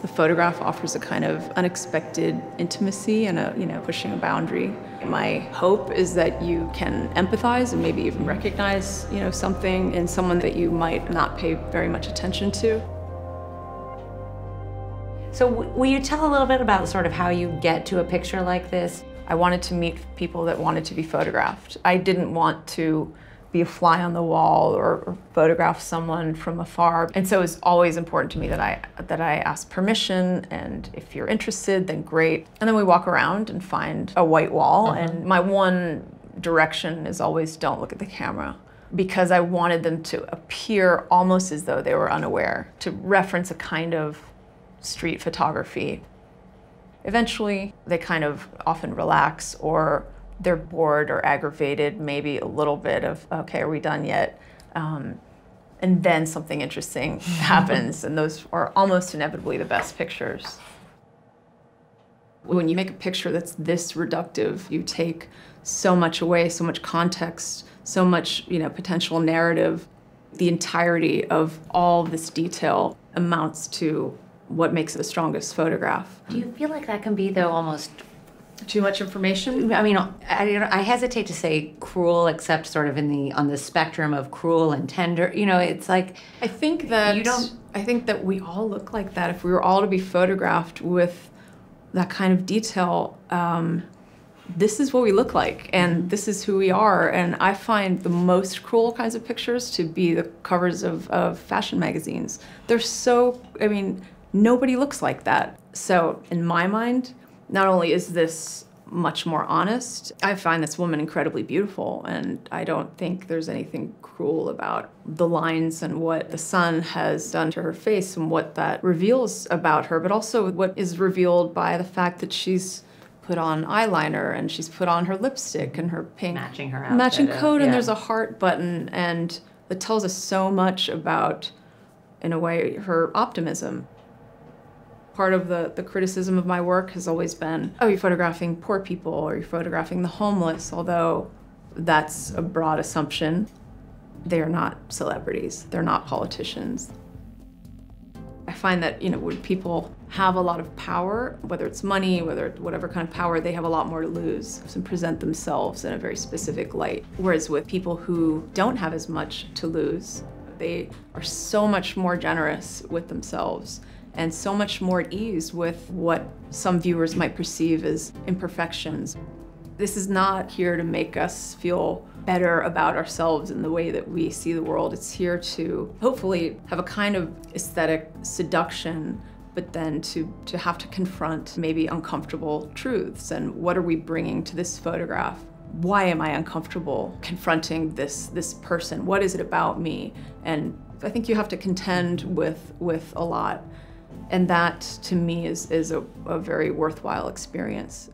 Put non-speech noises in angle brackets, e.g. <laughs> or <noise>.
The photograph offers a kind of unexpected intimacy and a, you know, pushing a boundary. My hope is that you can empathize and maybe even recognize, you know, something in someone that you might not pay very much attention to. So will you tell a little bit about sort of how you get to a picture like this? I wanted to meet people that wanted to be photographed. I didn't want to be a fly on the wall or, or, photograph someone from afar. And so it's always important to me that I that I ask permission and if you're interested then great. And then we walk around and find a white wall uh-huh. and my one direction is always don't look at the camera because I wanted them to appear almost as though they were unaware to reference a kind of street photography. Eventually, they kind of often relax or they're bored or aggravated, maybe a little bit of, okay, are we done yet? Um, and then something interesting <laughs> happens, and those are almost inevitably the best pictures. When you make a picture that's this reductive, you take so much away, so much context, so much you know, potential narrative. The entirety of all this detail amounts to what makes it the strongest photograph. Do you feel like that can be, though, almost too much information? I mean, I, I hesitate to say cruel, except sort of in the on the spectrum of cruel and tender. You know, it's like I think that you don't. I think that we all look like that. If we were all to be photographed with that kind of detail, um, this is what we look like, and mm-hmm. this is who we are. And I find the most cruel kinds of pictures to be the covers of, of fashion magazines. They're so. I mean, nobody looks like that. So in my mind not only is this much more honest, I find this woman incredibly beautiful, and I don't think there's anything cruel about the lines and what the sun has done to her face and what that reveals about her, but also what is revealed by the fact that she's put on eyeliner and she's put on her lipstick and her pink matching her outfit, matching coat, yeah. and there's a heart button, and it tells us so much about, in a way, her optimism part of the, the criticism of my work has always been, oh, you're photographing poor people or you're photographing the homeless, although that's a broad assumption. They are not celebrities, they're not politicians. I find that, you know, when people have a lot of power, whether it's money, whether it's whatever kind of power, they have a lot more to lose and present themselves in a very specific light. Whereas with people who don't have as much to lose, they are so much more generous with themselves and so much more at ease with what some viewers might perceive as imperfections. This is not here to make us feel better about ourselves in the way that we see the world. It's here to hopefully have a kind of aesthetic seduction, but then to, to have to confront maybe uncomfortable truths and what are we bringing to this photograph? Why am I uncomfortable confronting this, this person? What is it about me? And I think you have to contend with, with a lot. And that, to me, is, is a, a very worthwhile experience.